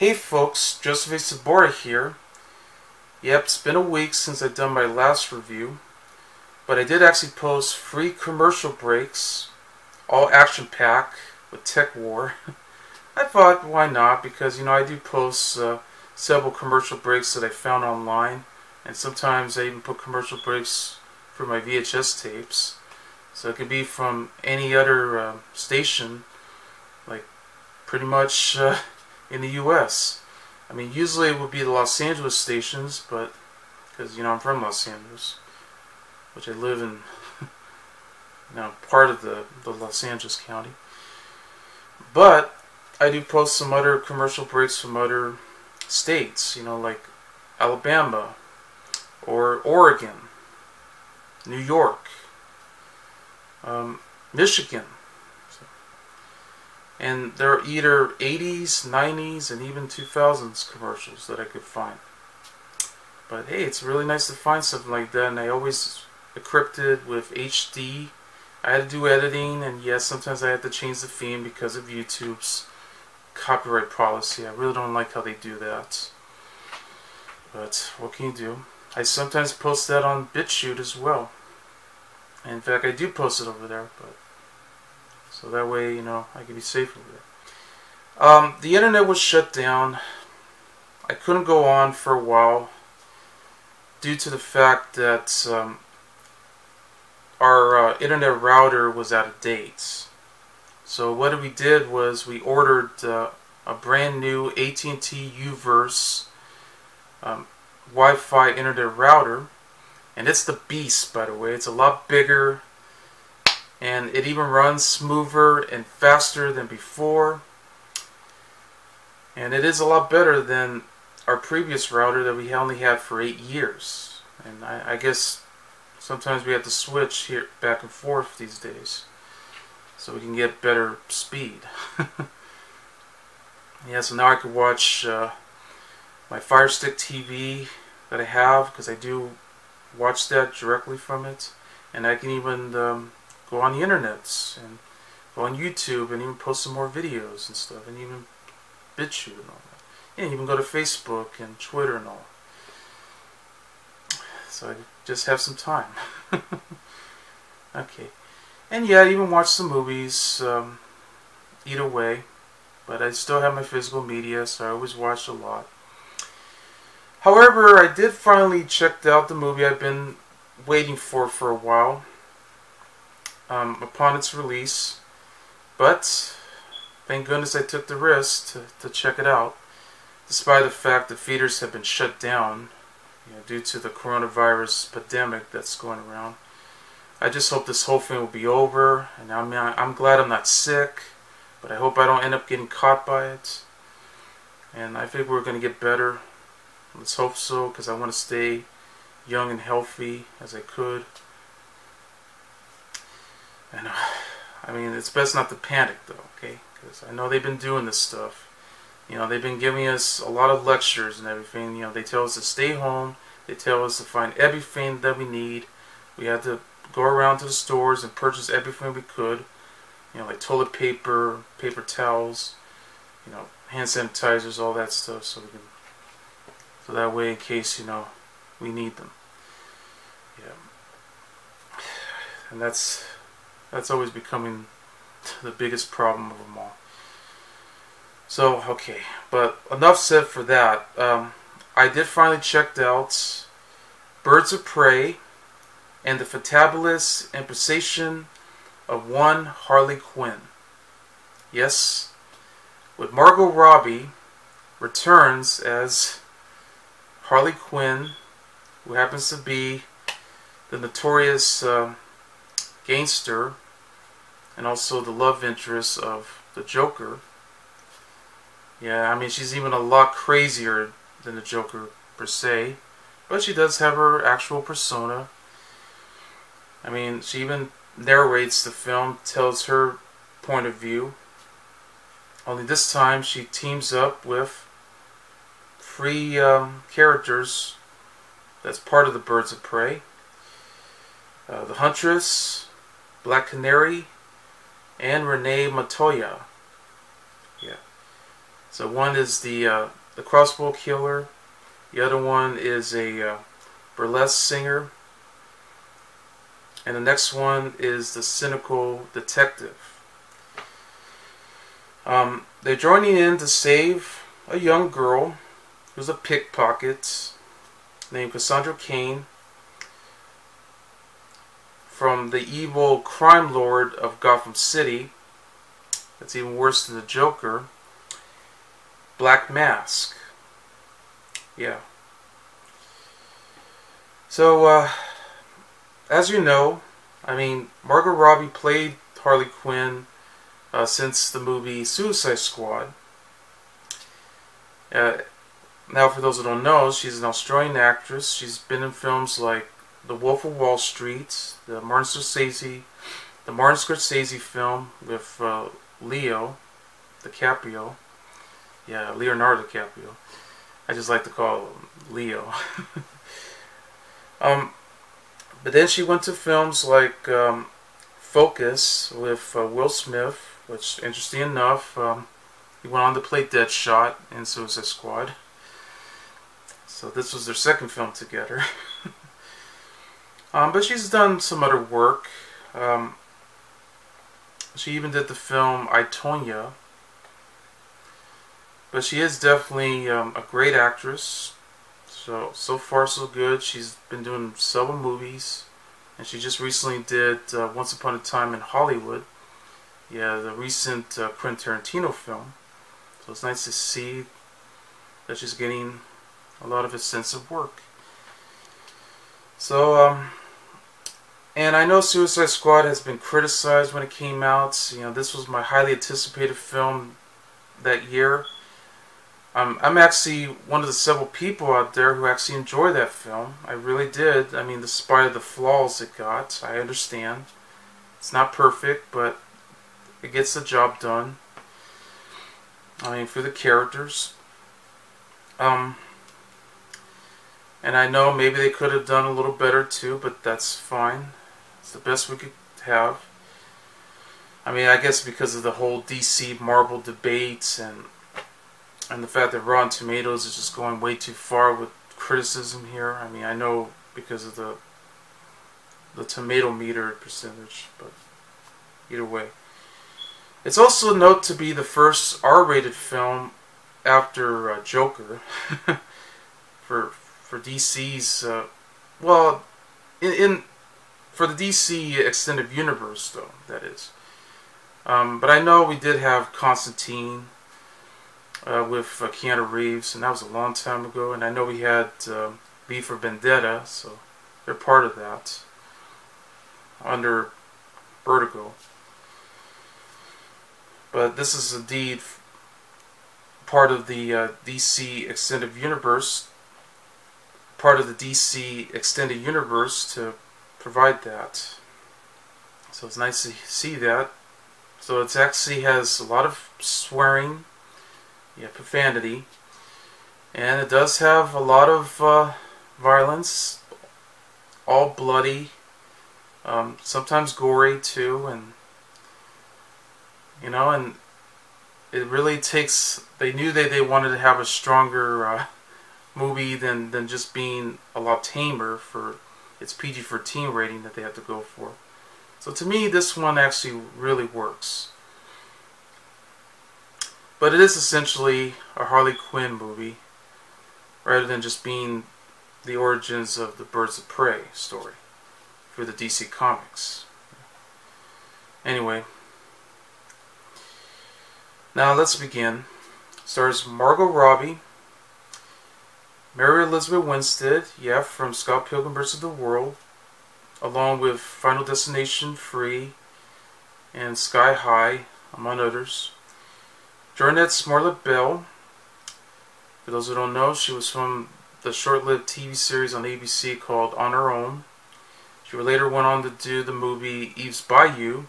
Hey folks, Joseph A. Sobora here. Yep, it's been a week since I've done my last review, but I did actually post free commercial breaks, all action pack with TekWar. I thought, why not? Because, you know, I do post uh, several commercial breaks that I found online, and sometimes I even put commercial breaks for my VHS tapes. So it could be from any other uh, station, like pretty much. Uh, in the U.S. I mean, usually it would be the Los Angeles stations, but because you know I'm from Los Angeles, which I live in, you part of the the Los Angeles County. But I do post some other commercial breaks from other states, you know, like Alabama or Oregon, New York, um, Michigan. And there are either 80s, 90s, and even 2000s commercials that I could find. But hey, it's really nice to find something like that, and I always equipped it with HD. I had to do editing, and yes, sometimes I had to change the theme because of YouTube's copyright policy. I really don't like how they do that. But what can you do? I sometimes post that on BitChute as well. In fact, I do post it over there, but so that way, you know, I can be safe over there. Um, the internet was shut down. I couldn't go on for a while due to the fact that um, our uh, internet router was out of date. So what we did was we ordered uh, a brand new AT&T UVerse um, Wi-Fi internet router, and it's the beast, by the way. It's a lot bigger and it even runs smoother and faster than before. And it is a lot better than our previous router that we only had for eight years. And I, I guess sometimes we have to switch here back and forth these days so we can get better speed. Yeah so now I can watch uh, my Fire Stick TV that I have because I do watch that directly from it. And I can even um, go on the internet and go on YouTube and even post some more videos and stuff and even BitChute and all that. And even go to Facebook and Twitter and all. So I just have some time. okay. And yeah, I even watch some movies um, either way. But I still have my physical media, so I always watch a lot. However, I did finally check out the movie I've been waiting for for a while um, upon its release, but thank goodness I took the risk to, to check it out, despite the fact that feeders have been shut down you know, due to the coronavirus pandemic that's going around. I just hope this whole thing will be over, and I'm, I'm glad I'm not sick, but I hope I don't end up getting caught by it. And I think we're going to get better. Let's hope so, because I want to stay young and healthy as I could. And uh, I mean, it's best not to panic though, okay? Because I know they've been doing this stuff. You know, they've been giving us a lot of lectures and everything. You know, they tell us to stay home. They tell us to find everything that we need. We had to go around to the stores and purchase everything we could. You know, like toilet paper, paper towels, you know, hand sanitizers, all that stuff, so we can, so that way, in case you know, we need them. Yeah, and that's that's always becoming the biggest problem of them all. So, okay, but enough said for that. Um, I did finally check out Birds of Prey and the Fantabulous Emancipation of one Harley Quinn. Yes, with Margot Robbie returns as Harley Quinn, who happens to be the notorious uh, gangster and also the love interest of the Joker. Yeah, I mean, she's even a lot crazier than the Joker per se, but she does have her actual persona. I mean, she even narrates the film, tells her point of view. Only this time she teams up with three um, characters that's part of the Birds of Prey. Uh, the Huntress, Black Canary, and Renee Montoya. Yeah. So one is the uh, the crossbow killer. The other one is a uh, burlesque singer. And the next one is the cynical detective. Um, they're joining in to save a young girl who's a pickpocket named Cassandra Cain from the evil crime lord of Gotham City. That's even worse than the Joker. Black Mask. Yeah. So, uh, as you know, I mean, Margot Robbie played Harley Quinn uh, since the movie Suicide Squad. Uh, now, for those who don't know, she's an Australian actress. She's been in films like The Wolf of Wall Street, the Martin Scorsese, the Martin Scorsese film with uh, Leo DiCaprio. Yeah, Leonardo DiCaprio. I just like to call him Leo. um, but then she went to films like um, Focus with uh, Will Smith, which, interesting enough, um, he went on to play Deadshot in Suicide Squad. So this was their second film together. um, but she's done some other work. Um, she even did the film I, Tonya. But she is definitely um, a great actress. So, so far so good. She's been doing several movies. And she just recently did uh, Once Upon a Time in Hollywood. Yeah, the recent uh, Quentin Tarantino film. So it's nice to see that she's getting a lot of a sense of work. So, um, and I know Suicide Squad has been criticized when it came out. You know, this was my highly anticipated film that year. Um, I'm actually one of the several people out there who actually enjoy that film. I really did. I mean, despite the flaws it got, I understand. It's not perfect, but it gets the job done. I mean, for the characters. Um, and I know maybe they could have done a little better too, but that's fine. It's the best we could have. I mean, I guess because of the whole DC Marvel debates and and the fact that Rotten Tomatoes is just going way too far with criticism here. I mean, I know because of the the tomato meter percentage, but either way. It's also note to be the first R-rated film after uh, Joker for for DC's uh, well in, in for the DC extended universe though that is. Um, but I know we did have Constantine uh, with uh, Keanu Reeves, and that was a long time ago. And I know we had uh, for Vendetta, so they're part of that under Vertigo. But this is indeed part of the uh, DC Extended Universe, part of the DC Extended Universe to provide that. So it's nice to see that. So it actually has a lot of swearing yeah, profanity. And it does have a lot of uh, violence, all bloody, um, sometimes gory too, and you know, and it really takes. They knew that they wanted to have a stronger uh, movie than than just being a lot tamer for its PG-13 rating that they have to go for. So to me, this one actually really works. But it is essentially a Harley Quinn movie, rather than just being the origins of the Birds of Prey story for the DC Comics. Anyway, now let's begin. Stars Margot Robbie, Mary Elizabeth Winstead, yeah, from Scott Pilgrim vs. the World, along with Final Destination Free and Sky High, among others. Jurnee Smollett Bell. For those who don't know, she was from the short-lived TV series on ABC called On Our Own. She later went on to do the movie Eve's Bayou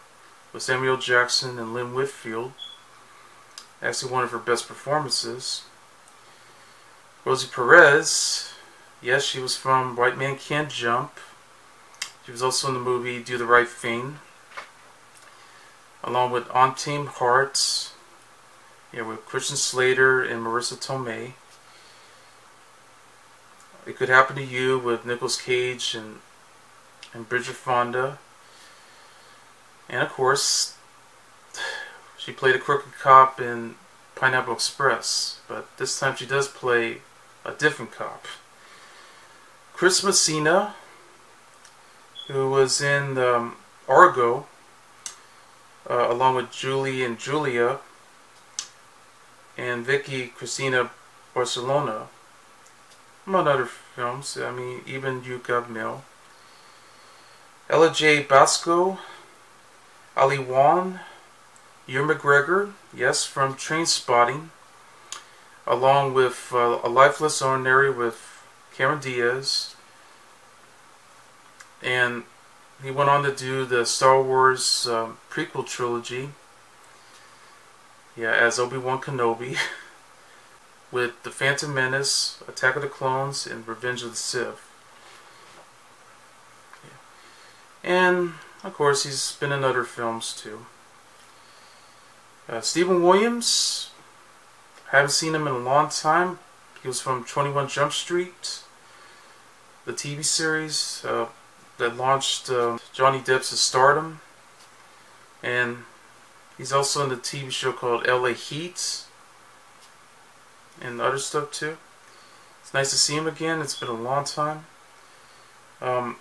with Samuel Jackson and Lynn Whitfield. Actually one of her best performances. Rosie Perez, yes, she was from White Man Can't Jump. She was also in the movie Do the Right Thing. Along with Untamed Heart, Yeah, with Christian Slater and Marisa Tomei. It Could Happen to You with Nicolas Cage and and Bridget Fonda. And of course, she played a crooked cop in Pineapple Express, but this time she does play a different cop. Chris Messina, who was in um, Argo, uh, along with Julie and Julia, and Vicky Cristina Barcelona, among other films. I mean, even You Got Mail. Ella Jay Basco, Ali Wong, Ewan McGregor, yes, from Trainspotting, along with uh, A Life Less Ordinary with Cameron Diaz, and he went on to do the Star Wars um, prequel trilogy. Yeah, as Obi Wan Kenobi, with The Phantom Menace, Attack of the Clones, and Revenge of the Sith. And of course, he's been in other films too. Uh, Steven Williams, haven't seen him in a long time. He was from 21 Jump Street, the TV series uh, that launched uh, Johnny Depp's stardom. And he's also in the TV show called LA Heat and other stuff too. It's nice to see him again. It's been a long time. Um,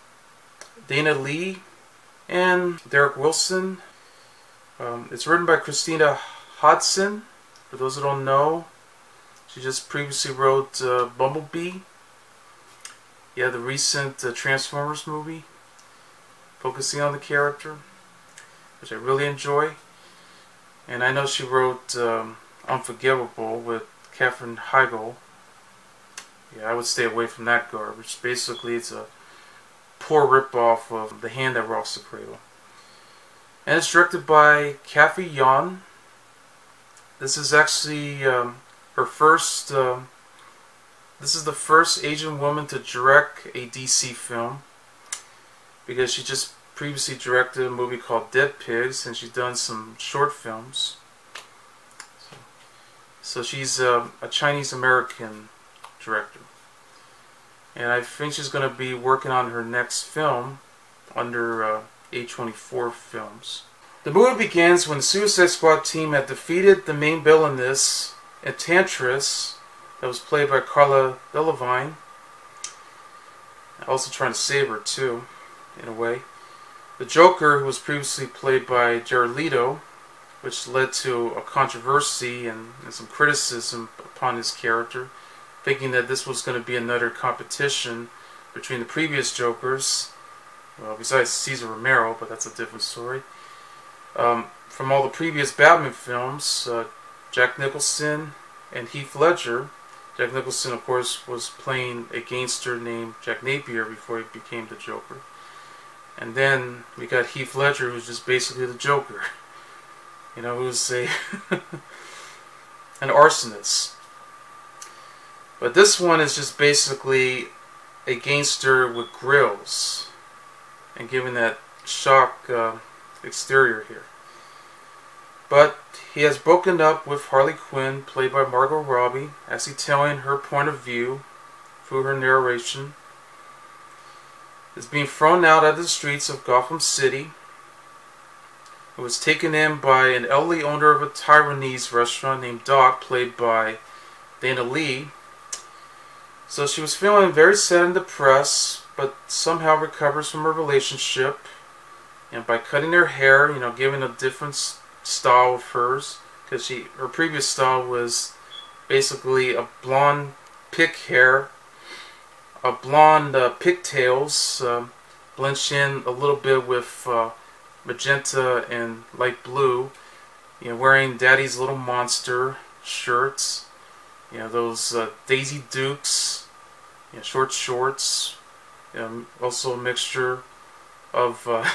Dana Lee and Derek Wilson. Um, it's written by Christina Hodson. For those who don't know, she just previously wrote uh, Bumblebee. Yeah, the recent uh, Transformers movie, focusing on the character, which I really enjoy. And I know she wrote um, Unforgettable with Katherine Heigl. Yeah, I would stay away from that garbage. Basically, it's a poor ripoff of The Hand That Rocks the Cradle. And it's directed by Cathy Yan. This is actually um, her first. Uh, this is the first Asian woman to direct a DC film because she just previously directed a movie called Dead Pigs and she's done some short films. So, she's uh, a Chinese American director. And I think she's going to be working on her next film under uh, A24 Films. The movie begins when the Suicide Squad team had defeated the main villainess, Enchantress, that was played by Cara Delevingne. Also trying to save her, too, in a way. The Joker, who was previously played by Jared Leto, which led to a controversy and, and some criticism upon his character thinking that this was going to be another competition between the previous Jokers, well, besides Cesar Romero, but that's a different story. Um, from all the previous Batman films, uh, Jack Nicholson and Heath Ledger. Jack Nicholson, of course, was playing a gangster named Jack Napier before he became the Joker. And then we got Heath Ledger, who's just basically the Joker. You know, who's a an arsonist. But this one is just basically a gangster with grills and giving that shock uh, exterior here. But he has broken up with Harley Quinn, played by Margot Robbie, as he telling her point of view through her narration. Is being thrown out of the streets of Gotham City. It was taken in by an elderly owner of a Taiwanese restaurant named Doc, played by Dana Lee, so she was feeling very sad and depressed, but somehow recovers from her relationship. And by cutting her hair, you know, giving a different style of hers, because she her previous style was basically a blonde pick hair, a blonde uh, pigtails, blenched in a little bit with uh, magenta and light blue. You know, wearing Daddy's Little Monster shirts. You know, those uh, Daisy Dukes, you know, short shorts, um, also a mixture of uh,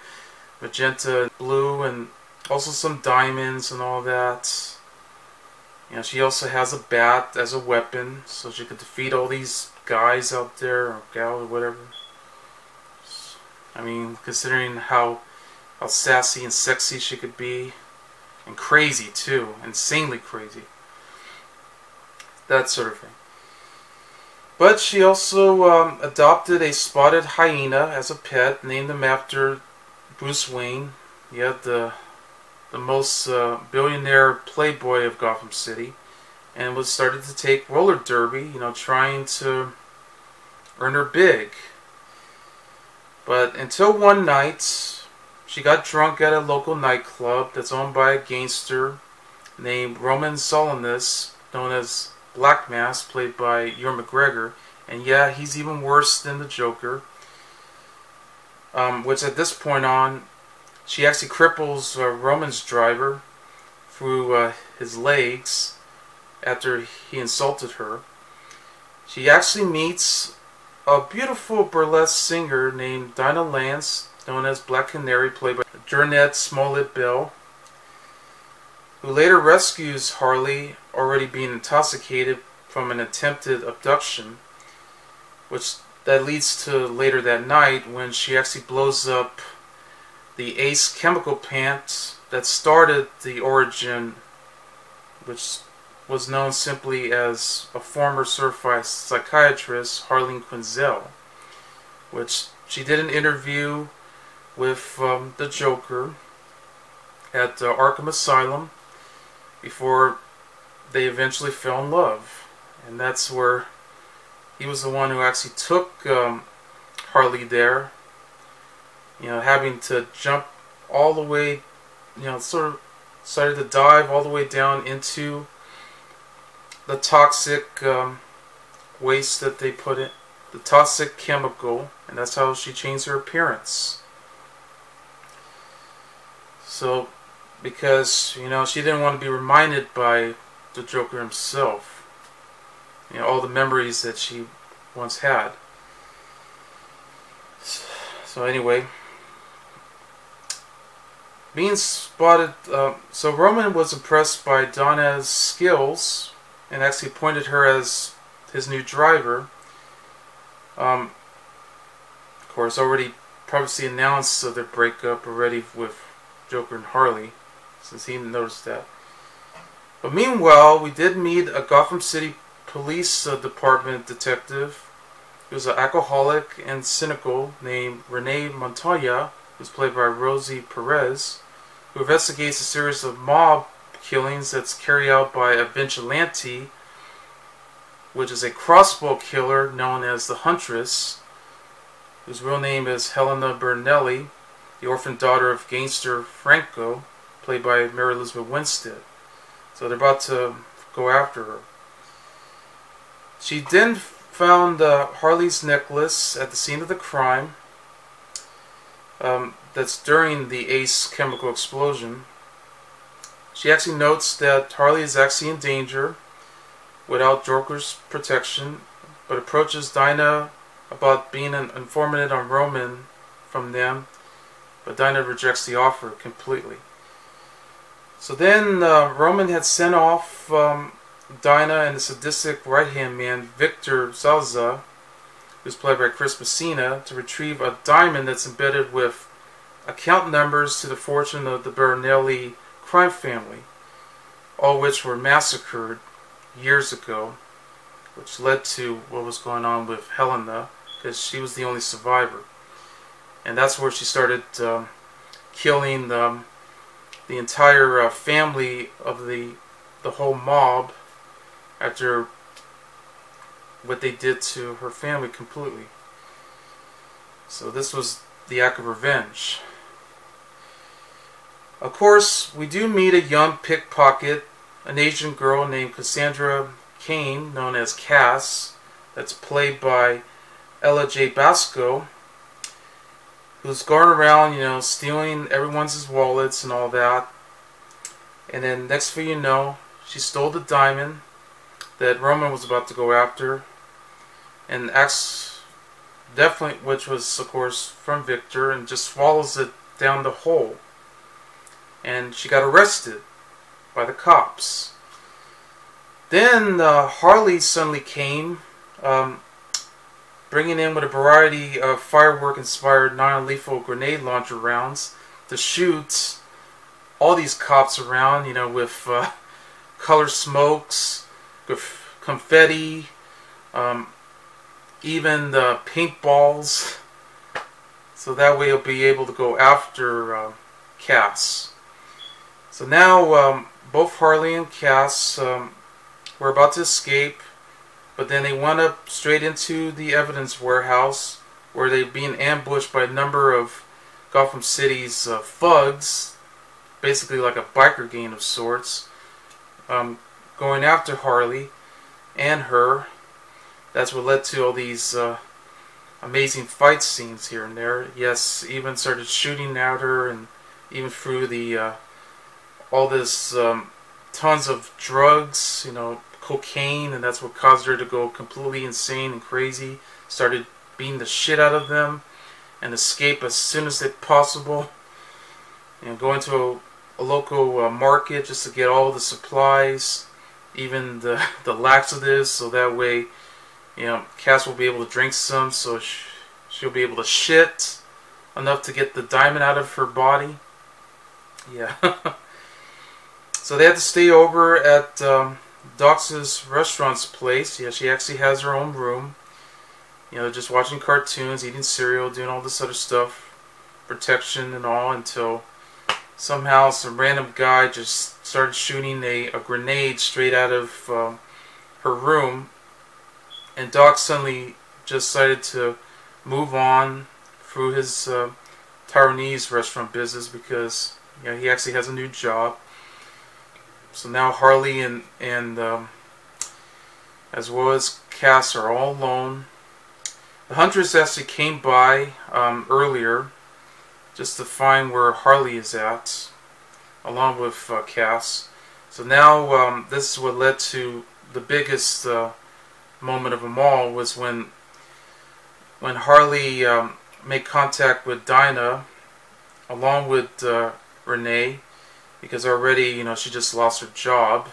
magenta blue and also some diamonds and all that. You know, she also has a bat as a weapon, so she could defeat all these guys out there, or gal, or whatever. I mean, considering how how sassy and sexy she could be, and crazy too, insanely crazy. That sort of thing. But she also um, adopted a spotted hyena as a pet, named him after Bruce Wayne. Had the the most uh, billionaire playboy of Gotham City, and was started to take roller derby. You know, trying to earn her big. But until one night, she got drunk at a local nightclub that's owned by a gangster named Roman Sullivan, known as Black Mask, played by Ewan McGregor. And yeah, he's even worse than the Joker. Um, which at this point on, she actually cripples uh, Roman's driver through uh, his legs after he insulted her. She actually meets a beautiful burlesque singer named Dinah Lance, known as Black Canary, played by Jurnee Smollett Bell, who later rescues Harley, already being intoxicated from an attempted abduction, which that leads to later that night when she actually blows up the Ace chemical plant that started the origin, which was known simply as a former certified psychiatrist, Harleen Quinzel, which she did an interview with um, the Joker at uh, Arkham Asylum before they eventually fell in love. And that's where he was the one who actually took um, Harley there, you know, having to jump all the way, you know, sort of started to dive all the way down into the toxic um, waste that they put in, the toxic chemical, and that's how she changed her appearance. So, because, you know, she didn't want to be reminded by the Joker himself, you know, all the memories that she once had. So anyway, being spotted, uh, so Roman was impressed by Donna's skills and actually appointed her as his new driver. Um, of course, already privacy announced of their breakup already with Joker and Harley, since he noticed that. But meanwhile, we did meet a Gotham City Police uh, Department detective He was an alcoholic and cynical named Renee Montoya, who's played by Rosie Perez, who investigates a series of mob killings that's carried out by a vigilante, which is a crossbow killer known as the Huntress, whose real name is Helena Bertinelli, the orphan daughter of gangster Franco, played by Mary Elizabeth Winstead. So they're about to go after her. She then found uh, Harley's necklace at the scene of the crime. Um, that's during the Ace chemical explosion. She actually notes that Harley is actually in danger without Joker's protection, but approaches Dinah about being an informant on Roman from them, but Dinah rejects the offer completely. So then uh, Roman had sent off um, Dinah and the sadistic right-hand man Victor Zsasz, who's played by Chris Messina, to retrieve a diamond that's embedded with account numbers to the fortune of the Bertinelli crime family, all which were massacred years ago, which led to what was going on with Helena, because she was the only survivor. And that's where she started um, killing the, the entire uh, family of the, the whole mob after what they did to her family completely. So this was the act of revenge. Of course, we do meet a young pickpocket, an Asian girl named Cassandra Cain, known as Cass, that's played by Ella Jay Basco, who's going around, you know, stealing everyone's wallets and all that. And then next thing you know, she stole the diamond that Roman was about to go after, and acts definitely, which was of course from Victor, and just swallows it down the hole and she got arrested by the cops. Then uh, Harley suddenly came, um, bringing in with a variety of firework-inspired non-lethal grenade launcher rounds to shoot all these cops around, you know, with uh, color smokes, confetti, um, even the paintballs. So that way you'll be able to go after uh, Cass. So now um, both Harley and Cass um, were about to escape, but then they went up straight into the evidence warehouse where they're being ambushed by a number of Gotham City's uh, thugs, basically like a biker gang of sorts, um, going after Harley and her. That's what led to all these uh, amazing fight scenes here and there. Yes, even started shooting at her and even through the uh, all this um, tons of drugs, you know, cocaine, and that's what caused her to go completely insane and crazy. Started beating the shit out of them and escape as soon as it possible. And go into a, a local uh, market just to get all the supplies, even the the laxatives, so that way, you know, Cass will be able to drink some, so she, she'll be able to shit enough to get the diamond out of her body. Yeah. so they had to stay over at um, Doc's restaurant's place. Yeah, she actually has her own room you know, just watching cartoons, eating cereal, doing all this other stuff, protection and all, until somehow some random guy just started shooting a, a grenade straight out of um, her room, and Doc suddenly just decided to move on through his uh, Taiwanese restaurant business because you know he actually has a new job. So now Harley and and um, as well as Cass are all alone the Huntress actually came by um, earlier just to find where Harley is at, along with uh, Cass. So now um, this is what led to the biggest uh, moment of them all was when when Harley um, made contact with Dinah, along with uh, Renee, because already you know she just lost her job.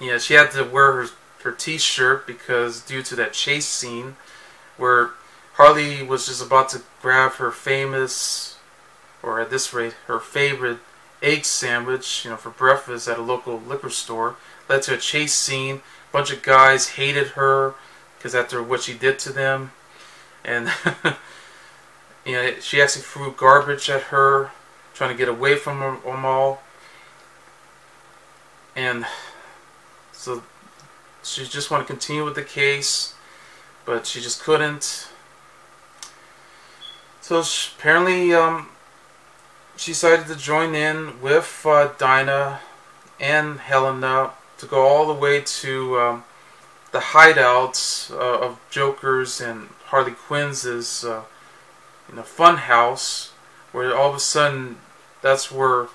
Yeah, she had to wear her her T-shirt because due to that chase scene where Harley was just about to grab her famous, or at this rate, her favorite egg sandwich, you know, for breakfast at a local liquor store. Led to a chase scene. A bunch of guys hated her because after what she did to them, and you know, she actually threw garbage at her, trying to get away from them all. And so she just wanted to continue with the case but she just couldn't. So she, apparently, um, she decided to join in with uh, Dinah and Helena to go all the way to um, the hideouts uh, of Joker's and Harley Quinn's uh, in a fun house where all of a sudden that's where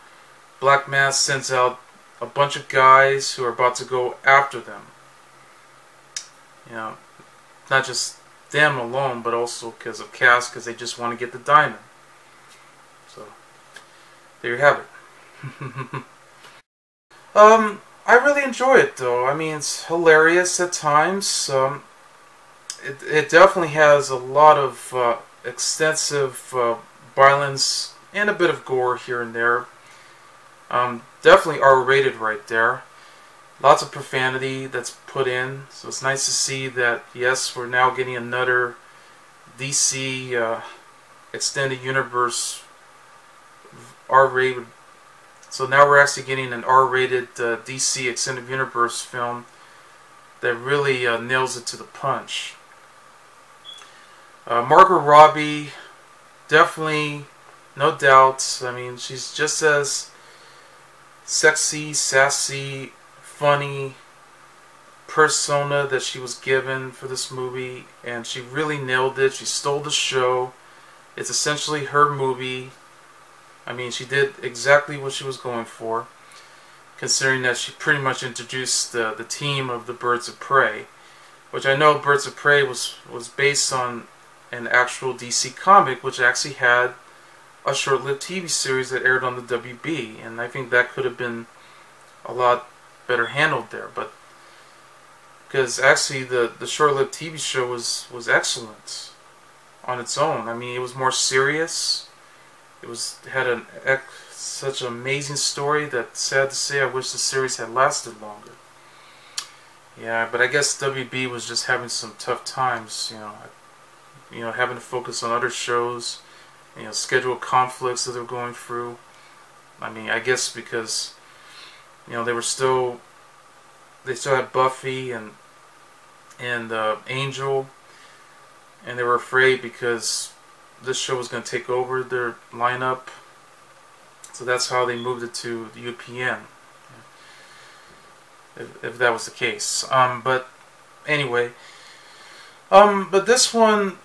Black Mask sends out a bunch of guys who are about to go after them. You know, not just them alone, but also because of Cass, because they just want to get the diamond. So, there you have it. um, I really enjoy it though. I mean, it's hilarious at times. Um, it, it definitely has a lot of uh, extensive uh, violence and a bit of gore here and there. Um, definitely R-rated right there lots of profanity that's put in. So it's nice to see that, yes, we're now getting another DC uh, Extended Universe R-rated. So now we're actually getting an R-rated uh, DC Extended Universe film that really uh, nails it to the punch. Uh, Margot Robbie, definitely, no doubt. I mean, she's just as sexy, sassy, funny persona that she was given for this movie, and she really nailed it. She stole the show. It's essentially her movie. I mean, she did exactly what she was going for, considering that she pretty much introduced the, the team of the Birds of Prey, which I know Birds of Prey was, was based on an actual DC comic, which actually had a short-lived TV series that aired on the WB, and I think that could have been a lot better handled there. But because actually the the short-lived TV show was was excellent on its own. I mean, it was more serious. it was had an such an amazing story that sad to say I wish the series had lasted longer. Yeah, but I guess WB was just having some tough times, you know, you know, having to focus on other shows, you know, schedule conflicts that they're going through. I mean, I guess because you know they were still they still had Buffy and and uh, Angel, and they were afraid because this show was going to take over their lineup. So that's how they moved it to the UPN. If, if that was the case. Um, but anyway, um, but this one,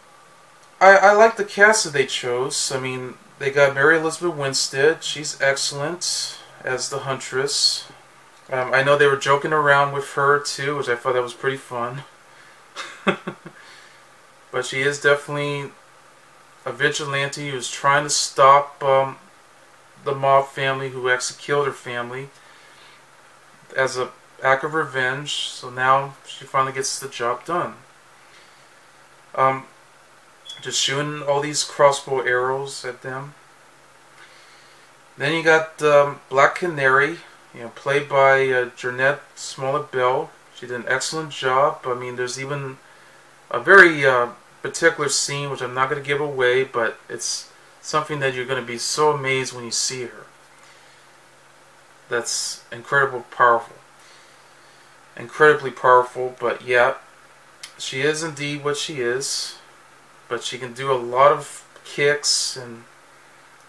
I, I like the cast that they chose. I mean, they got Mary Elizabeth Winstead. She's excellent as the Huntress. Um, I know they were joking around with her too, which I thought that was pretty fun. but she is definitely a vigilante who's trying to stop um, the mob family who actually killed her family as a act of revenge. So now she finally gets the job done. Um, just shooting all these crossbow arrows at them. Then you got um, Black Canary, you know, played by uh, Jurnee Smollett Bell. She did an excellent job. I mean, there's even a very uh, particular scene which I'm not going to give away, but it's something that you're going to be so amazed when you see her. That's incredible, powerful. Incredibly powerful, but yeah, she is indeed what she is. But she can do a lot of kicks and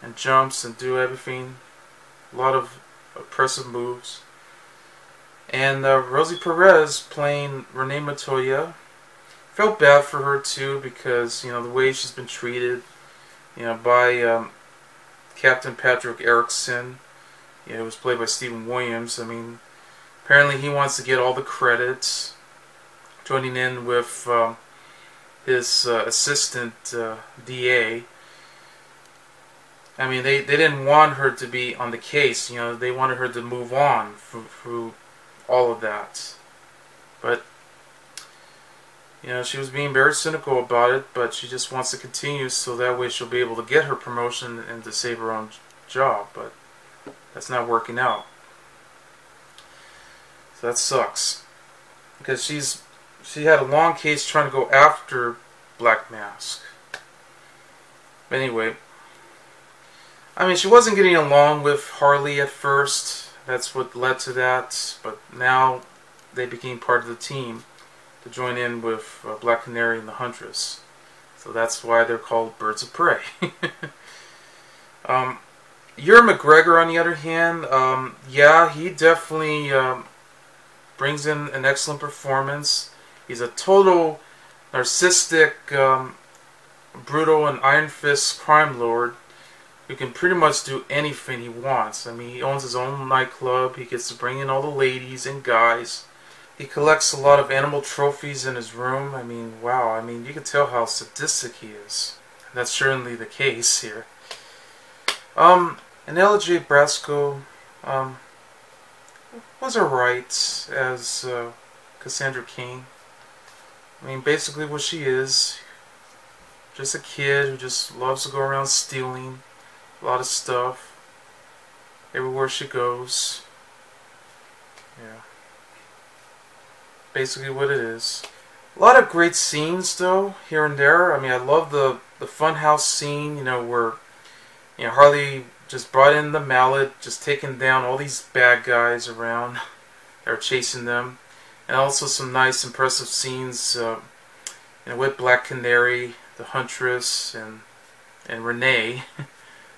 and jumps and do everything. A lot of impressive moves. And uh, Rosie Perez playing Renee Montoya. Felt bad for her too because you know the way she's been treated, you know by um, Captain Patrick Erickson. You know, it was played by Steven Williams. I mean, apparently he wants to get all the credits, joining in with um, his uh, assistant uh, DA I mean, they, they didn't want her to be on the case. You know, they wanted her to move on through, through all of that. But, you know, she was being very cynical about it, but she just wants to continue so that way she'll be able to get her promotion and to save her own job. But that's not working out. So that sucks. Because she's she had a long case trying to go after Black Mask. Anyway, I mean, she wasn't getting along with Harley at first. That's what led to that. But now they became part of the team to join in with uh, Black Canary and the Huntress. So that's why they're called Birds of Prey. um, Ewan McGregor, on the other hand, um, yeah, he definitely um, brings in an excellent performance. He's a total narcissistic, um, brutal, and iron fist crime lord who can pretty much do anything he wants. I mean, he owns his own nightclub. He gets to bring in all the ladies and guys. He collects a lot of animal trophies in his room. I mean, wow. I mean, you can tell how sadistic he is. And that's certainly the case here. Um, and Ella Jay Basco, um, was alright as uh, Cassandra Cain. I mean, basically what she is, just a kid who just loves to go around stealing a lot of stuff. Everywhere she goes. Yeah. Basically what it is. A lot of great scenes though, here and there. I mean I love the the funhouse scene, you know, where you know Harley just brought in the mallet, just taking down all these bad guys around that are chasing them. And also some nice impressive scenes uh, you know, with Black Canary, the Huntress, and and Renee.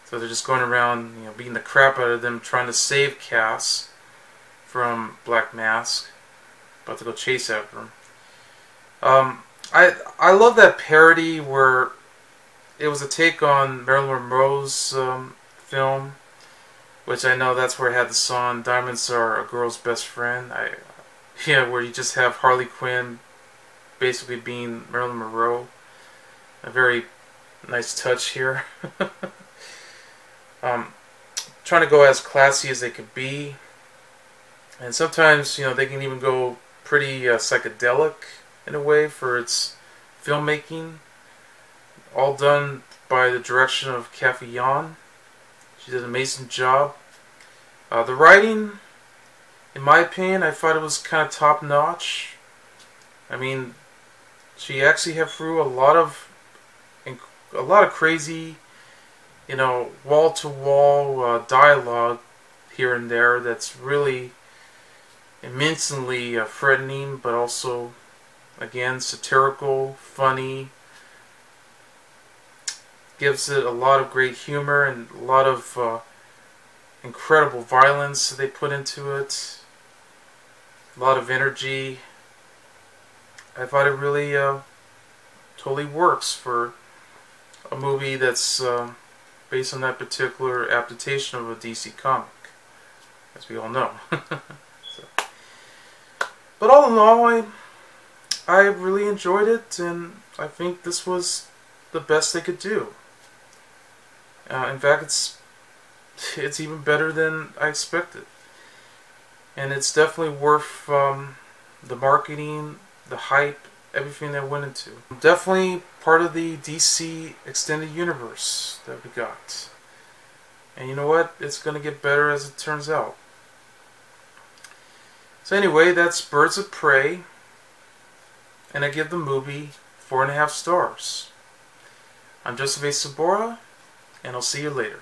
So they're just going around, you know, beating the crap out of them, trying to save Cass from Black Mask, about to go chase after him. Um, I I love that parody where it was a take on Marilyn Monroe's um, film, which I know that's where it had the song "Diamonds Are a Girl's Best Friend." I yeah, where you just have Harley Quinn basically being Marilyn Monroe. A very nice touch here. um, trying to go as classy as they could be. And sometimes, you know, they can even go pretty uh, psychedelic in a way for its filmmaking. All done by the direction of Cathy Yan. She did an amazing job. Uh, the writing, in my opinion, I thought it was kind of top notch. I mean, she actually had through a lot of a lot of crazy, you know, wall to wall dialogue here and there that's really immensely uh, threatening, but also, again, satirical, funny. Gives it a lot of great humor and a lot of uh, incredible violence they put into it. A lot of energy. I thought it really uh, totally works for a movie that's uh, based on that particular adaptation of a DC comic, as we all know. so. But all in all, I, I really enjoyed it, and I think this was the best they could do. Uh, in fact, it's it's even better than I expected, and it's definitely worth um, the marketing, the hype, everything that went into. Definitely part of the DC extended universe that we got. And you know what? It's going to get better as it turns out. So anyway, that's Birds of Prey. And I give the movie four and a half stars. I'm Joseph A. Sobora, and I'll see you later.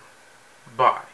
Bye.